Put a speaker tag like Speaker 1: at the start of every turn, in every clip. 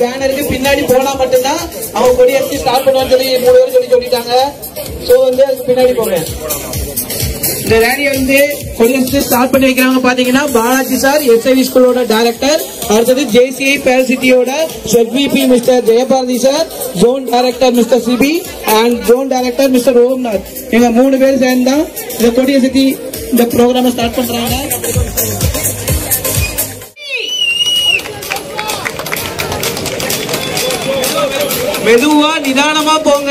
Speaker 1: பேனருக்கு பின்னாடி போனா மட்டும்தான் அவங்க கொடி எடுத்து ஸ்டார்ட் பண்ணுவான்னு சொல்லி மூணு பேரும் சொல்லி சொல்லிட்டாங்க. சோ வந்து அதுக்கு பின்னாடி போங்க இந்த ரேலியை வந்து கொடி ஸ்டார்ட் பண்ணி வைக்கிறாங்க பாத்தீங்கன்னா பாலாஜி சார் எஸ்ஐவி ஸ்கூலோட டைரக்டர் அடுத்தது ஜேசிஐ பேல் சிட்டியோட செட்விபி mister Jayabharathi sir zone director mister Sibi and zone director mister Omnath இவங்க மூணு பேர் சேர்ந்து தான் இந்த கொடிய சுத்தி இந்த ப்ரோக்ராமை ஸ்டார்ட் பண்றாங்க. மெதுவா நிதானமா போங்க.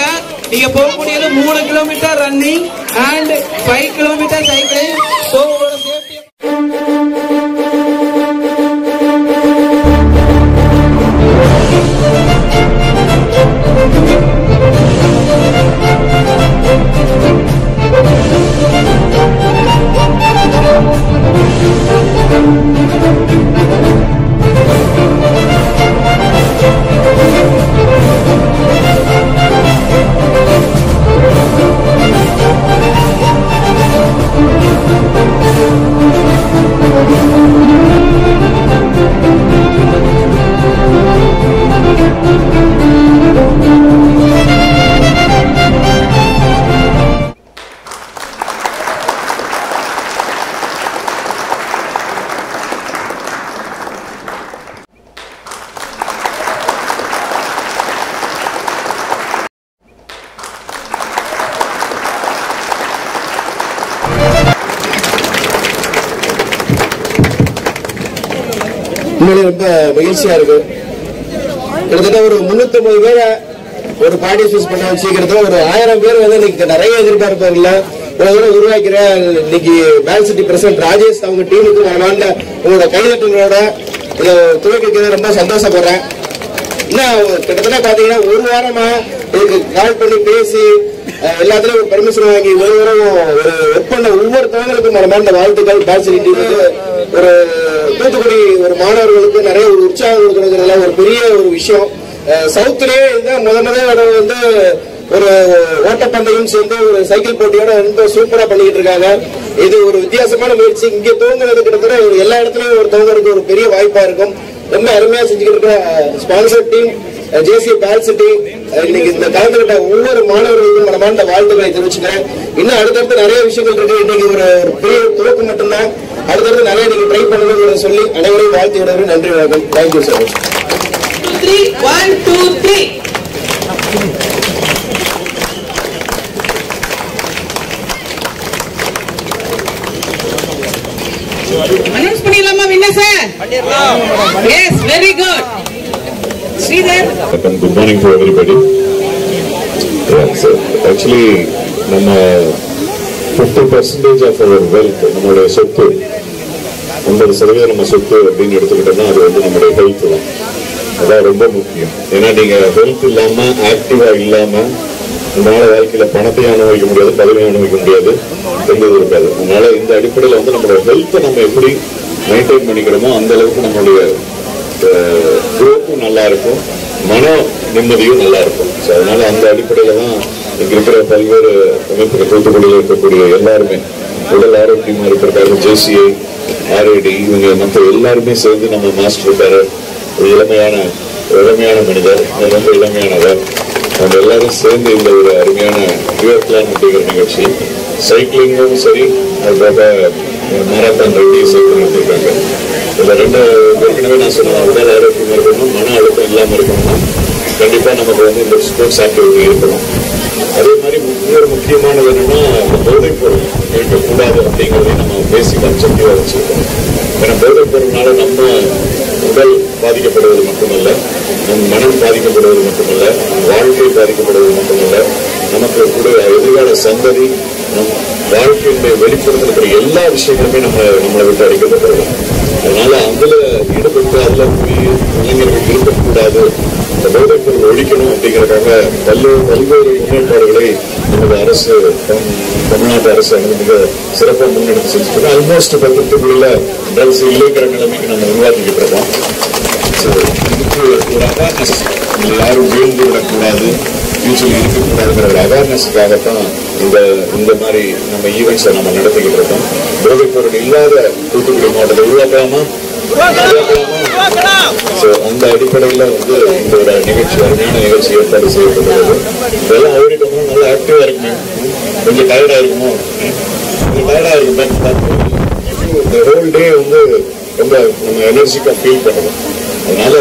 Speaker 1: நீங்க போகக்கூடியது மூணு kilometre running and five kilometre cycling so
Speaker 2: உண்மையிலே ரொம்ப மகிழ்ச்சியா இருக்கு. கிட்டத்தட்ட ஒரு முன்னூத்தி ஐம்பது பேரை ஒரு பார்ட்டிசிபேட் பண்ண வச்சு கிட்டத்தட்ட ஒரு ஆயிரம் பேர் வந்து இன்னைக்கு நிறைய எதிர்பார்ப்பாங்கல்ல. உங்களை உருவாக்கிற இன்னைக்கு பேங்க் சிட்டி பிரசிடன்ட் ராஜேஷ் அவங்க டீமுக்கு நான் உங்களோட கைதட்டங்களோட இதை துவக்கிக்கிறது ரொம்ப சந்தோஷப்படுறேன். இன்னும் கிட்டத்தட்ட பாத்தீங்கன்னா ஒரு வாரமா இதுக்கு கால் பண்ணி பேசி எல்லாத்துலயும் ஒரு பெர்மிஷன் வாங்கி ஒரு வாரம் ஒரு ஒர்க் பண்ண ஒவ்வொருத்தவங்களுக்கும் மனமான இந்த வாழ்த்துக்கள். பேச்சுலி ஒரு தூத்துக்குடி ஒரு மாணவர்களுக்கு நிறைய ஒரு உற்சாகம் கொடுக்கறதுல ஒரு பெரிய ஒரு விஷயம். சவுத்திலேயே சவுத்துலயே இதுதான் முத முதல் வந்து ஒரு ஓட்டப்பந்தயம் சேர்ந்து ஒரு சைக்கிள் போட்டியோட ரொம்ப சூப்பரா பண்ணிட்டு இருக்காங்க. இது ஒரு வித்தியாசமான முயற்சி. இங்க தூங்குறது கிட்டத்தட்ட எல்லா இடத்துலயும் ஒரு தூங்குறதுக்கு ஒரு பெரிய வாய்ப்பா இருக்கும். ரொம்ப அருமையா செஞ்சுக்கிட்டு இருக்க ஸ்பான்சர் டீம் ஜேசி பேல் சிட்டி இன்னைக்கு இந்த கலந்துகிட்ட ஒவ்வொரு மாணவர்களுக்கும் மனமார்ந்த வாழ்த்துக்களை தெரிவிச்சுக்கிறேன். இன்னும் அடுத்தடுத்து நிறைய விஷயங்கள் இருக்கு. இன்னைக்கு ஒரு பெரிய துவக்கம் மட்டும்தான். அடுத்தடுத்து நிறைய நீங்க ட்ரை பண்ணணும்னு சொல்லி அனைவரையும் வாழ்த்து விடுறேன் நன்றி வணக்கம். Thank you sir
Speaker 1: three one two three announce பண்ணிடலாமா. வின்ன சார் எஸ் வெரி குட்
Speaker 3: வணக்கம் good morning to everybody actually நம்ம fifty percentage of our wealth நம்மளுடைய சொத்து ஐம்பது சதவீதம் நம்ம சொத்து அப்படின்னு எடுத்துக்கிட்டோம்னா அது வந்து நம்மளுடைய ஹெல்த் தான். அதான் ரொம்ப முக்கியம். ஏன்னா நீங்க ஹெல்த் இல்லாமல் ஆக்டிவா இல்லாம உங்களால வாழ்க்கையில பணத்தையும் அனுபவிக்க முடியாது பதவியும் அனுபவிக்க முடியாது எந்த இருக்காது அதனால இந்த அடிப்படையில வந்து நம்மளோட ஹெல்த்தை நம்ம எப்படி மெயின்டைன் பண்ணிக்கிறோமோ அந்த அளவுக்கு நம்மளுடைய குரோப்பும் நல்லா இருக்கும். மன நிம்மதியும் நல்லா இருக்கும் ஸோ அதனால அந்த அடிப்படையில தான் இங்க இருக்கிற பல்வேறு அமைப்புகள் தூத்துக்குடியில் இருக்கக்கூடிய எல்லாருமே உடல் ஆரோக்கியமா இருக்கிறக்காக ஜேசிஐ ஆர்ஐடி இவங்க மற்ற எல்லாருமே சேர்ந்து நம்ம மாஸ்டர் இருக்காரு. ஒரு இளமையான இளமையான மனிதர் ரொம்ப இளமையானவர். நம்ம எல்லாரும் சேர்ந்து இந்த ஒரு அருமையான யுவத்லான் அப்படிங்கிற நிகழ்ச்சி சைக்கிளிங்கும் சரி அதுபோக மாரத்தான் ரெட்டி சைக்கிள் இந்த ரெண்டு ஏற்கனவே நான் சொன்ன உடல் ஆரோக்கியம் இருக்கணும் மன அழுத்தம் இல்லாமல் இருக்கணும்னா கண்டிப்பா நமக்கு வந்து இந்த ஸ்போர்ட்ஸ் ஆக்டிவிட்டி இருக்கணும். அதே மாதிரி இன்னொரு முக்கியமானது என்னன்னா இந்த போதைப் பொருள் இருக்கக்கூடாது அப்படிங்கிறதையும் நம்ம பேசிக் அப்செக்டிவா வச்சிருக்கோம். ஏன்னா போதைப் பொருள்னால நம்ம உடல் பாதிக்கப்படுவது மட்டுமல்ல நம் மனம் பாதிக்கப்படுவது மட்டுமல்ல வாழ்க்கை பாதிக்கப்படுவது மட்டுமல்ல நமக்கு கூட எதிர்கால சந்ததி வாழ்க்கையினுடைய வெளிப்புறத்தில் இருக்கிற எல்லா விஷயங்களுமே நம்ம நம்மளை விட்டு அடிக்கப்பட்டிருக்கோம் அதனால அதுல ஈடுபட்டு அதுல போய் இளைஞர்கள் இருக்கக்கூடாது இந்த போதைப்பொருள் ஒழிக்கணும் அப்படிங்கறதுக்காக பல்வேறு பல்வேறு முன்னேற்பாடுகளை நமது அரசு தமிழ்நாட்டு அரசு வந்து மிக சிறப்பாக முன்னெடுத்து செஞ்சுட்டு ஆல்மோஸ்ட் பக்கத்துக்குள்ள ட்ரக்ஸ் இல்லைங்கிற நிலைமைக்கு நம்ம உருவாக்கிக்கிட்டு இருக்கோம். So, இதுக்கு ஒரு அவேர்னஸ் யாரும் வீழ்ந்து விடக்கூடாது. ஃபியூச்சர் இருக்கக்கூடாதுங்கிற ஒரு அவேர்னஸ்க்காகத்தான் இந்த இந்த மாதிரி நம்ம ஈவெண்ட்ஸை நம்ம நடத்திக்கிட்டு இருக்கோம் போதைப் பொருள் இல்லாத தூத்துக்குடி மாவட்டத்தை உருவாக்கலாமா ஸோ அந்த அடிப்படையில வந்து இந்த ஒரு நிகழ்ச்சி அருமையான நிகழ்ச்சி ஏற்பாடு செய்யப்பட்டுள்ளது இதெல்லாம் ஓடிட்டோம்னா நல்லா ஆக்டிவா இருக்குமே கொஞ்சம் டயர்டா இருக்குமோ கொஞ்சம் டயர்டா இருக்குமே ஹோல் டே வந்து ரொம்ப நம்ம எனர்ஜிக்கா ஃபீல் பண்ணணும் அதனால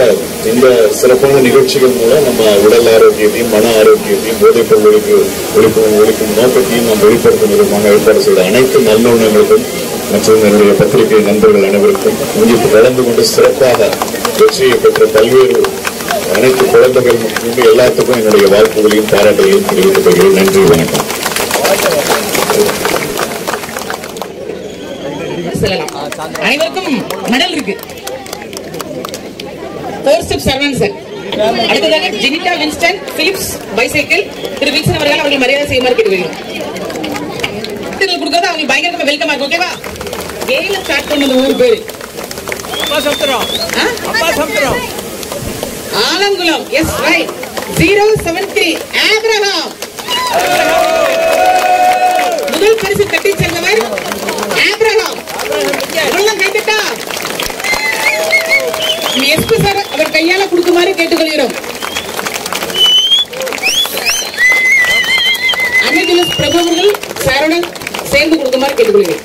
Speaker 3: இந்த சிறப்பான நிகழ்ச்சிகள் மூலம் நம்ம உடல் ஆரோக்கியத்தையும் மன ஆரோக்கியத்தையும் போதைப் பொருளுக்கு ஒழிக்கும் ஒழிக்கும் நோக்கத்தையும் நாம் வெளிப்படுத்தும் விதமாக ஏற்பாடு செய்த அனைத்து நல்லுணங்களுக்கும் மற்றும் என்னுடைய பத்திரிகை நண்பர்கள் அனைவருக்கும் இங்கே கலந்து கொண்டு சிறப்பாக வெற்றியை பெற்ற பல்வேறு அனைத்து குழந்தைகள் மற்றும் எல்லாத்துக்கும் என்னுடைய வாழ்த்துகளையும் பாராட்டுகளையும் தெரிவித்துக் கொள்கிறேன். நன்றி வணக்கம்.
Speaker 4: அனைவருக்கும் மெடல் இருக்கு. ஃபோர் ஸ்டெப் சரவணன் சார் அடுத்ததாக ஜெனிட்டா வின்ஸ்டன் பிலிப்ஸ் பைசைக்கிள். திரு வில்சன் அவர்கள் அவர்கள் மரியாதை செய்யுமாறு கேட்டுக்கொள்கிறோம் கொடுக்கறது அவங்க பயங்கரமா வெல்கமா இருக்கு ஓகேவா ஏல ஸ்டார்ட் பண்ணது ஊர் பேரு. ஆ? Alangulam. Yes right zero seven three Abraham முதல் பரிசு கட்டி சென்றவர் ஆப்ரஹாம். உள்ளம் கைத்தட்டா எஸ்பி சார் அவர் கையால கொடுக்குமாறு கேட்டுக்கொள்கிறோம். அன்னை பிரபு அவர்கள் சாருடன் சேர்ந்து கொடுக்குமாறு கேட்டுக்கொள்கிறேன்.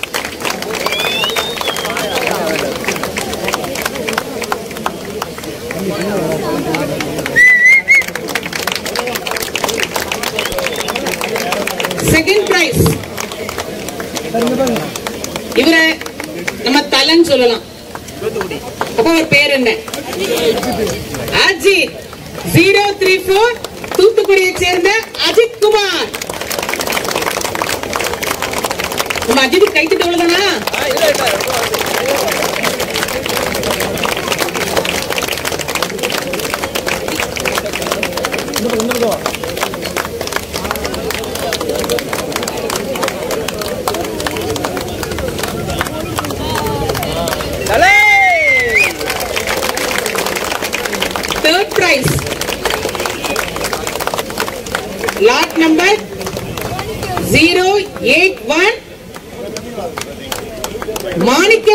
Speaker 4: செகண்ட் பிரைஸ் இவரை நம்ம தலைன்னு சொல்லலாம். அப்ப பேர் என்ன? அஜித். ஜீரோ த்ரீ ஃபோர் தூத்துக்குடியை சேர்ந்த அஜித் குமார். நம்ம அஜித் கைத்துட்டு அவ்வளவுதானா third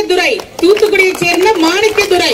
Speaker 4: மாணிக்கதுரை தூத்துக்குடியை சேர்ந்த மாணிக்கதுரை